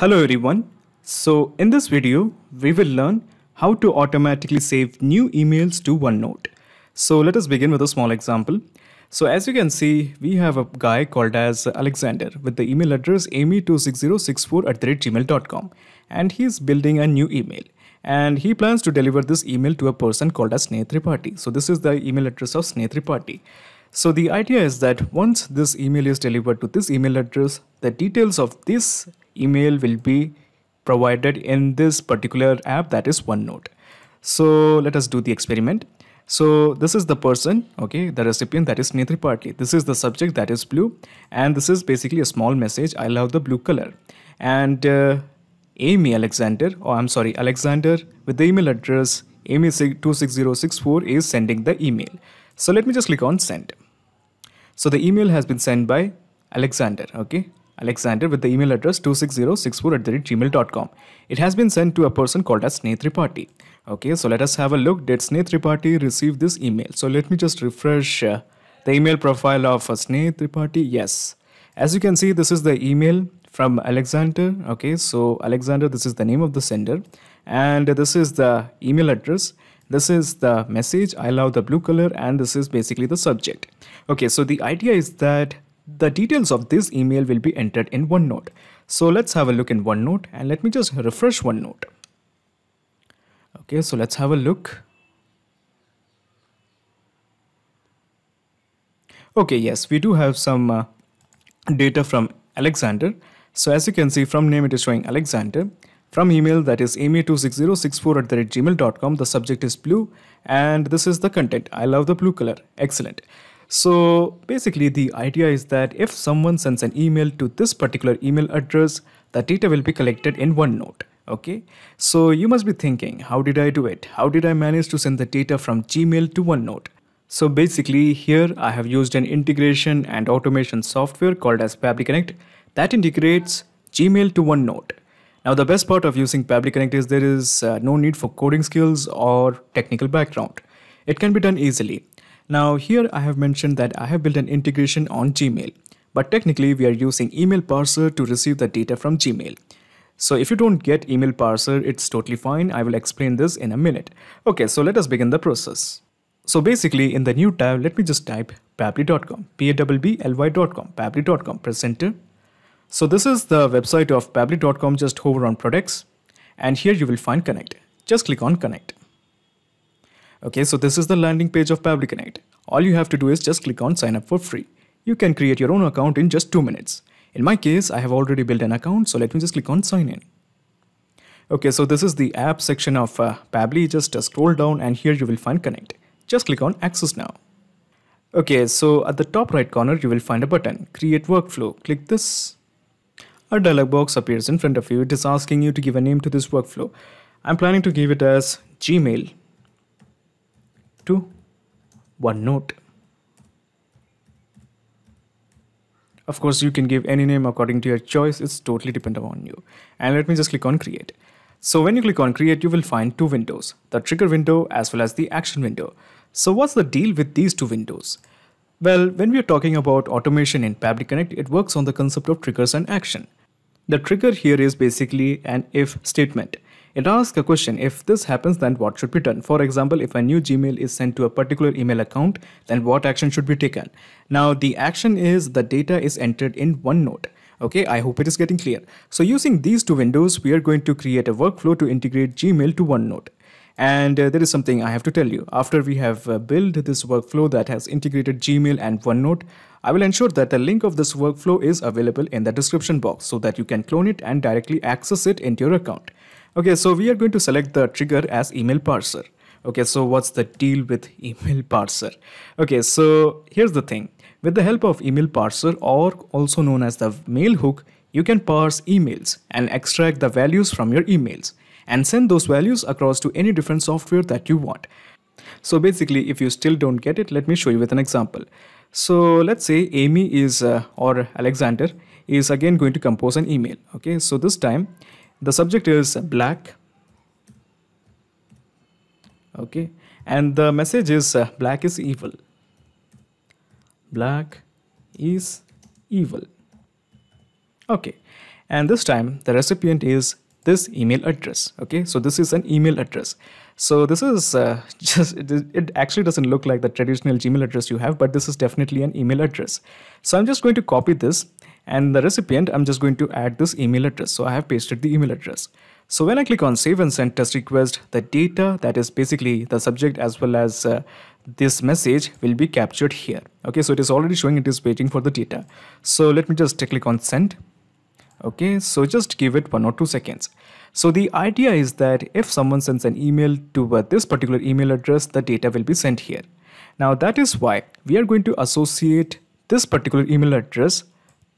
Hello everyone. So in this video, we will learn how to automatically save new emails to OneNote. So let us begin with a small example. So as you can see, we have a guy called as Alexander with the email address amy26064 at gmail.com and he's building a new email and he plans to deliver this email to a person called as Sneh Tripathi. So this is the email address of Sneh Tripathi. So the idea is that once this email is delivered to this email address, the details of this email will be provided in this particular app that is OneNote. So let us do the experiment. So this is the person, okay, the recipient that is Sneh Tripathi. This is the subject that is blue and this is basically a small message. I love the blue color. And uh, Amy Alexander, or oh, I'm sorry, Alexander with the email address amy26064 is sending the email. So let me just click on send. So the email has been sent by Alexander, okay? Alexander with the email address 26064 at the gmail.com. It has been sent to a person called as Sneh Tripathi. Okay, so let us have a look. Did Sneh Tripathi receive this email? So let me just refresh uh, the email profile of uh, Sneh Tripathi. Yes. As you can see, this is the email from Alexander. Okay, so Alexander, this is the name of the sender. And this is the email address. This is the message. I love the blue color. And this is basically the subject. Okay, so the idea is that the details of this email will be entered in OneNote. So let's have a look in OneNote and let me just refresh OneNote. Okay, so let's have a look. Okay, yes, we do have some uh, data from Alexander. So as you can see from name it is showing Alexander. From email that is amy26064 at the gmail.com the subject is blue and this is the content. I love the blue color. Excellent. So basically the idea is that if someone sends an email to this particular email address, the data will be collected in OneNote. Okay, so you must be thinking, how did I do it? How did I manage to send the data from Gmail to OneNote? So basically here I have used an integration and automation software called as Pabbly Connect that integrates Gmail to OneNote. Now the best part of using Pabbly Connect is there is uh, no need for coding skills or technical background. It can be done easily. Now here I have mentioned that I have built an integration on Gmail, but technically we are using email parser to receive the data from Gmail. So if you don't get email parser, it's totally fine. I will explain this in a minute. Okay, so let us begin the process. So basically in the new tab, let me just type pabbly.com, P-A-B-B-L-Y.com, pabbly.com, press enter. So this is the website of pabbly.com, just hover on products and here you will find connect. Just click on connect. Okay, so this is the landing page of Pabbly Connect. All you have to do is just click on sign up for free. You can create your own account in just two minutes. In my case, I have already built an account, so let me just click on sign in. Okay, so this is the app section of uh, Pabbly. Just uh, scroll down and here you will find connect. Just click on access now. Okay, so at the top right corner, you will find a button, create workflow. Click this. A dialog box appears in front of you. It is asking you to give a name to this workflow. I'm planning to give it as Gmail to OneNote. Of course, you can give any name according to your choice. It's totally dependent on you. And let me just click on create. So when you click on create, you will find two windows, the trigger window as well as the action window. So what's the deal with these two windows? Well, when we are talking about automation in Pabbly Connect, it works on the concept of triggers and action. The trigger here is basically an if statement. It asks a question, if this happens then what should be done? For example, if a new Gmail is sent to a particular email account, then what action should be taken? Now the action is the data is entered in OneNote. Okay, I hope it is getting clear. So using these two windows, we are going to create a workflow to integrate Gmail to OneNote. And uh, there is something I have to tell you. After we have uh, built this workflow that has integrated Gmail and OneNote, I will ensure that the link of this workflow is available in the description box so that you can clone it and directly access it into your account. Okay, so we are going to select the trigger as email parser. Okay, so what's the deal with email parser? Okay, so here's the thing. With the help of email parser or also known as the mail hook, you can parse emails and extract the values from your emails and send those values across to any different software that you want. So basically, if you still don't get it, let me show you with an example. So let's say Amy is uh, or Alexander is again going to compose an email. Okay, so this time the subject is black. Okay. And the message is uh, black is evil. Black is evil. Okay. And this time the recipient is this email address okay? So this is an email address. So this is uh, just it, it, actually doesn't look like the traditional gmail address you have but this is definitely an email address. So i'm just going to copy this and the recipient i'm just going to add this email address. So i have pasted the email address. So when i click on save and send test request the data that is basically the subject as well as uh, this message will be captured here okay? So it is already showing it is waiting for the data. So let me just click on send okay so just give it one or two seconds. So the idea is that if someone sends an email to uh, this particular email address the data will be sent here. Now that is why we are going to associate this particular email address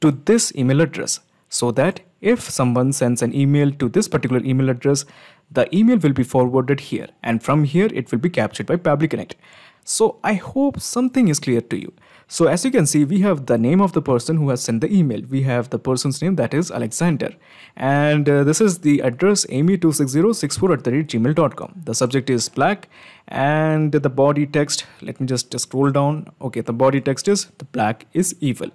to this email address so that if someone sends an email to this particular email address the email will be forwarded here and from here it will be captured by Pabbly Connect. So I hope something is clear to you. So as you can see, we have the name of the person who has sent the email. We have the person's name that is Alexander. And uh, this is the address amy26064 at the rate gmail.com. The subject is black and the body text, let me just scroll down. Okay, the body text is the black is evil.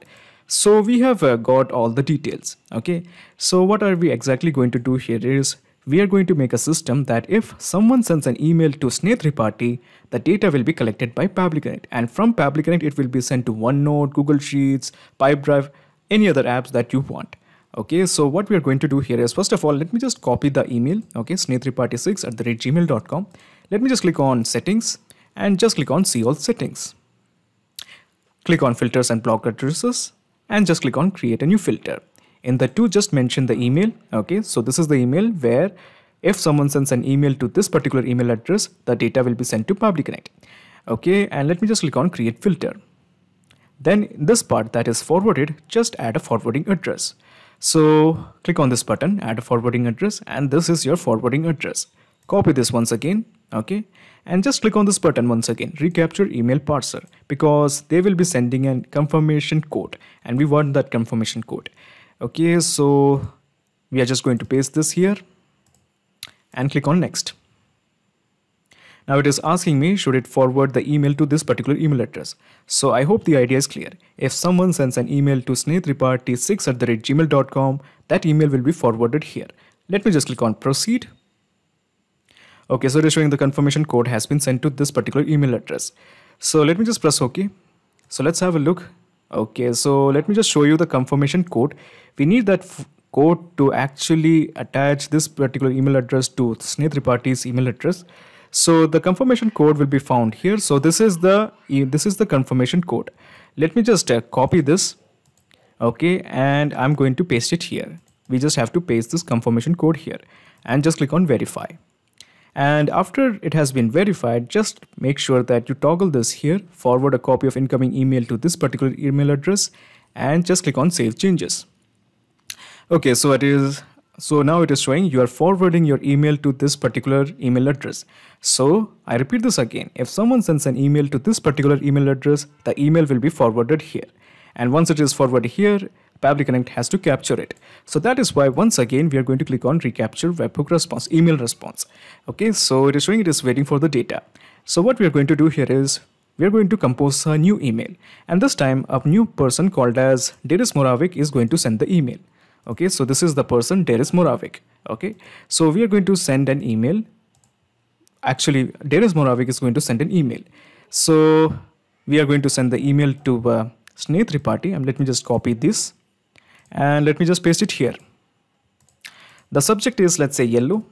So we have uh, got all the details. Okay, so what are we exactly going to do here is we are going to make a system that if someone sends an email to Sneh the data will be collected by Pabbly Connect and from Pabbly Connect it will be sent to OneNote, Google Sheets, Pipedrive, any other apps that you want. Okay, so what we are going to do here is first of all, let me just copy the email, okay, sneh6 at the rate gmail.com. Let me just click on settings and just click on see all settings. Click on filters and block addresses and just click on create a new filter in the two just mention the email okay? So this is the email where if someone sends an email to this particular email address the data will be sent to Pabbly Connect okay? And let me just click on create filter. Then this part that is forwarded just add a forwarding address. So click on this button add a forwarding address and this is your forwarding address. Copy this once again okay? And just click on this button once again recapture email parser because they will be sending a confirmation code and we want that confirmation code okay so we are just going to paste this here and click on next now it is asking me should it forward the email to this particular email address. So I hope the idea is clear. If someone sends an email to sneh6 at the rate gmail.com, that email will be forwarded here. Let me just click on proceed. Okay, so it is showing the confirmation code has been sent to this particular email address. So let me just press OK. So let's have a look okay so let me just show you the confirmation code. We need that code to actually attach this particular email address to Sneh Tripathi email address. So the confirmation code will be found here. So this is the this is the confirmation code. Let me just uh, copy this. Okay and i'm going to paste it here. We just have to paste this confirmation code here and just click on verify and after it has been verified just make sure that you toggle this here. Forward a copy of incoming email to this particular email address and just click on save changes. Okay so it is so now it is showing you are forwarding your email to this particular email address. So i repeat this again. If someone sends an email to this particular email address the email will be forwarded here. And once it is forwarded here Pabbly Connect has to capture it. So that is why once again we are going to click on recapture webhook response, email response. Okay, so it is showing it is waiting for the data. So what we are going to do here is we are going to compose a new email and this time a new person called as Darius Moravik is going to send the email. Okay, so this is the person Darius Moravik. Okay, so we are going to send an email. Actually, Darius Moravik is going to send an email. So we are going to send the email to uh, Sneh Tripathi and let me just copy this and let me just paste it here. The subject is let's say yellow.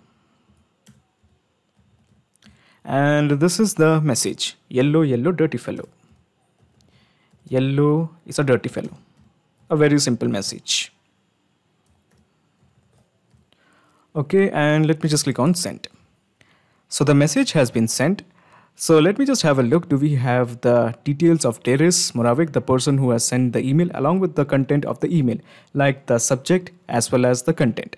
And this is the message. Yellow yellow dirty fellow. Yellow is a dirty fellow. A very simple message. Okay and let me just click on send. So the message has been sent so let me just have a look. Do we have the details of Darius Moravik, the person who has sent the email along with the content of the email, like the subject as well as the content.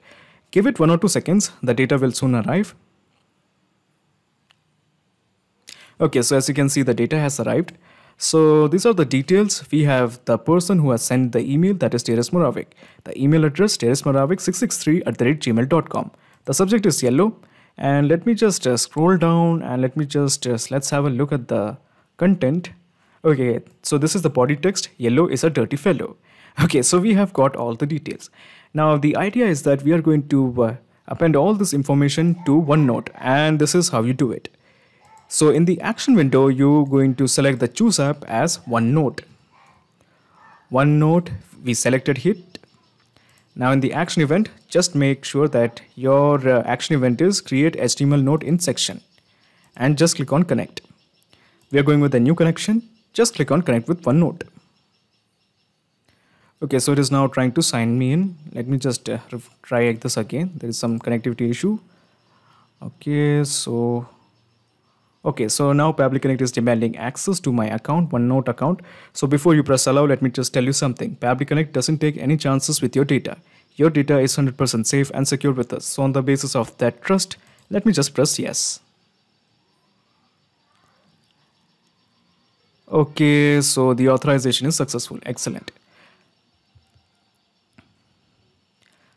Give it one or two seconds. The data will soon arrive. Okay, so as you can see, the data has arrived. So these are the details. We have the person who has sent the email, that is Darius Moravik. The email address, dariusmoravik663 at the rate gmail.com. The subject is yellow and let me just uh, scroll down and let me just uh, let's have a look at the content okay so this is the body text yellow is a dirty fellow Okay, so we have got all the details. Now the idea is that we are going to uh, append all this information to OneNote and this is how you do it. So in the action window, you're going to select the choose app as OneNote. OneNote, we selected it. Now in the action event, just make sure that your uh, action event is create HTML node in section and just click on connect. We are going with a new connection. Just click on connect with OneNote. Okay, so it is now trying to sign me in. Let me just uh, try this again. There is some connectivity issue. Okay, so okay, so now Pabbly Connect is demanding access to my account, OneNote account. So before you press allow, let me just tell you something. Pabbly Connect doesn't take any chances with your data. Your data is 100% safe and secure with us. So on the basis of that trust, let me just press yes. Okay, so the authorization is successful. Excellent.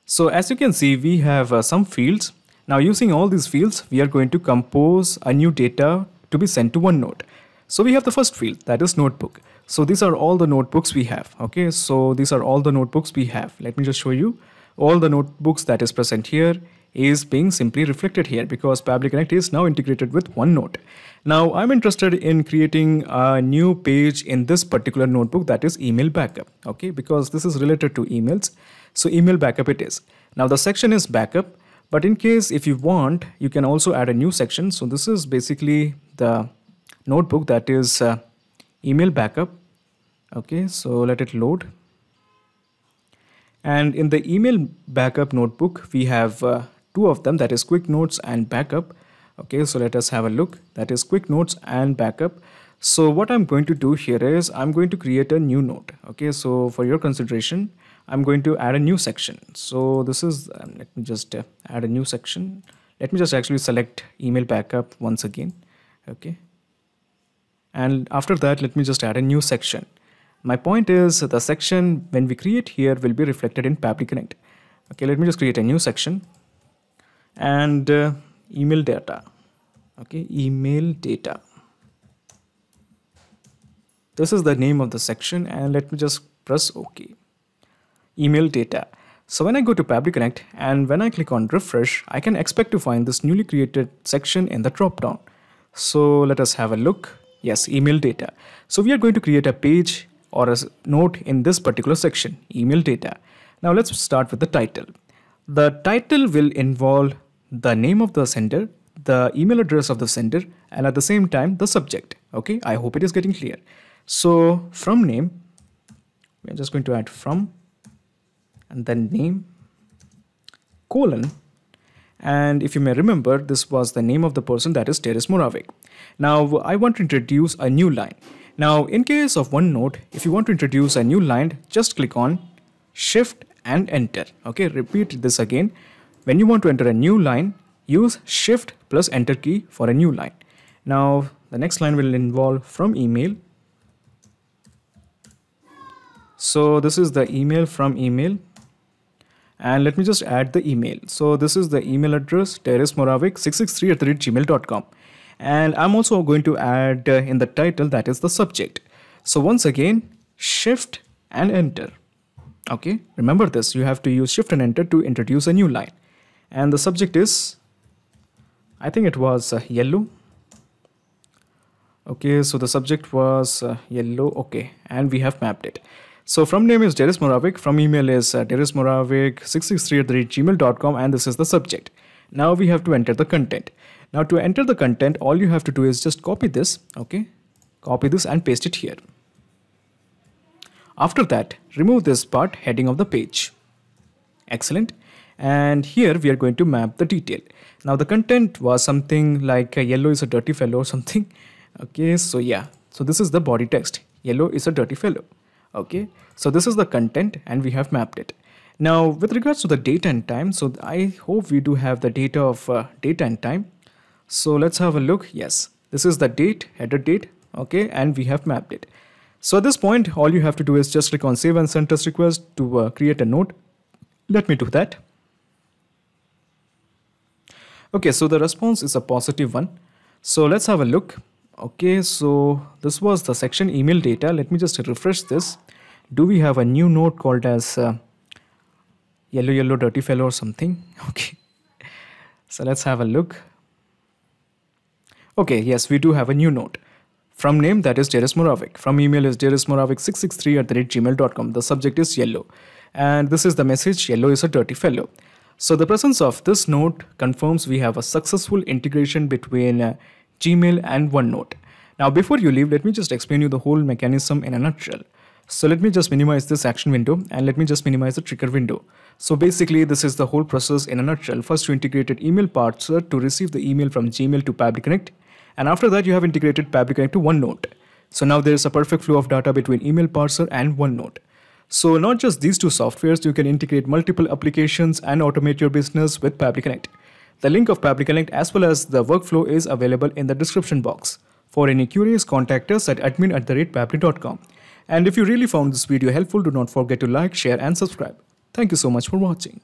So as you can see, we have uh, some fields. Now using all these fields, we are going to compose a new data to be sent to OneNote. So we have the first field that is notebook. So these are all the notebooks we have. Okay, so these are all the notebooks we have. Let me just show you all the notebooks that is present here is being simply reflected here because Pabbly Connect is now integrated with OneNote. Now I'm interested in creating a new page in this particular notebook that is email backup. Okay, because this is related to emails. So email backup it is. Now the section is backup, but in case if you want, you can also add a new section. So this is basically the notebook that is uh, email backup. Okay, so let it load. And in the email backup notebook, we have uh, two of them that is quick notes and backup okay so let us have a look that is quick notes and backup so what i'm going to do here is i'm going to create a new note okay so for your consideration i'm going to add a new section. So this is um, let me just uh, add a new section. Let me just actually select email backup once again okay? And after that let me just add a new section. My point is the section when we create here will be reflected in Pabbly Connect okay let me just create a new section. And uh, email data. Okay email data. This is the name of the section and let me just press ok email data so when I go to Pabbly Connect and when I click on refresh I can expect to find this newly created section in the dropdown. so let us have a look yes email data so we are going to create a page or a note in this particular section email data now let's start with the title the title will involve the name of the sender, the email address of the sender, and at the same time the subject. Okay, I hope it is getting clear. So from name, we're just going to add from and then name colon and if you may remember this was the name of the person that is Darius Moravec. Now I want to introduce a new line. Now in case of OneNote, if you want to introduce a new line, just click on shift and enter. Okay, repeat this again. When you want to enter a new line, use shift plus enter key for a new line. Now the next line will involve from email. So this is the email from email and let me just add the email. So this is the email address teresmoravec663 at gmail.com and I'm also going to add uh, in the title that is the subject. So once again shift and enter. Okay, remember this you have to use shift and enter to introduce a new line and the subject is I think it was uh, yellow okay so the subject was uh, yellow okay and we have mapped it so from name is Darius Moravec from email is uh, Moravec663 at the gmail.com and this is the subject. Now we have to enter the content. Now to enter the content all you have to do is just copy this okay? Copy this and paste it here. After that remove this part heading of the page. Excellent. And here we are going to map the detail. Now the content was something like yellow is a dirty fellow or something. Okay so yeah. So this is the body text. Yellow is a dirty fellow okay so this is the content and we have mapped it now with regards to the date and time so i hope we do have the data of uh, date and time so let's have a look yes this is the date header date okay and we have mapped it so at this point all you have to do is just click on save and send test request to uh, create a note let me do that Okay, so the response is a positive one. So let's have a look. Okay, so this was the section email data. Let me just refresh this. Do we have a new node called as uh, yellow yellow dirty fellow or something okay so let's have a look okay yes we do have a new node from name that is Darius Moravec. From email is dariusmoravec663 at the rate gmail.com. The subject is yellow. And this is the message yellow is a dirty fellow. So the presence of this node confirms we have a successful integration between uh, Gmail and OneNote. Now before you leave, let me just explain you the whole mechanism in a nutshell. So let me just minimize this action window and let me just minimize the trigger window. So basically this is the whole process in a nutshell. First you integrated email parser to receive the email from Gmail to Pabbly Connect and after that, you have integrated Pabbly Connect to OneNote. So now there is a perfect flow of data between email parser and OneNote. So not just these two softwares, you can integrate multiple applications and automate your business with Pabbly Connect. The link of Pabbly Connect as well as the workflow is available in the description box. For any queries, contact us at admin at the rate And if you really found this video helpful, do not forget to like, share and subscribe. Thank you so much for watching.